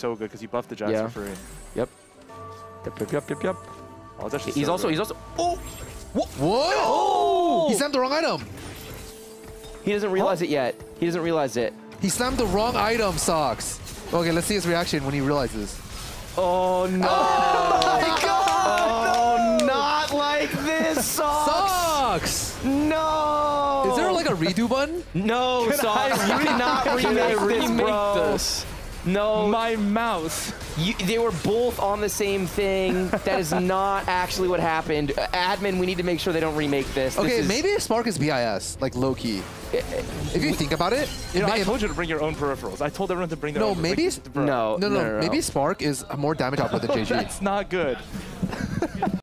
so good because he buffed the Jax Yeah. for free. Yep. Yep, yep, yep, yep, yep. Oh, it's actually He's so also, good. he's also, oh! What? Oh! He slammed the wrong item. He doesn't realize it yet. He doesn't realize it. He slammed the wrong item, Socks. Okay, let's see his reaction when he realizes. Oh, no. Oh my Oh, not like this, Socks! Socks! No! Is there like a redo button? No, Socks, you cannot Can I remake this, remake bro. this? No, My mouse. you, they were both on the same thing. That is not actually what happened. Uh, admin, we need to make sure they don't remake this. This Okay, is- maybe Spark is BIS, like low key. If you think about it, You know, I told you to bring your own peripherals. I told everyone to bring their No, own. maybe like, it's- bro, No, no, no, no, no, maybe. Spark is a more damage output than JG. That's not good.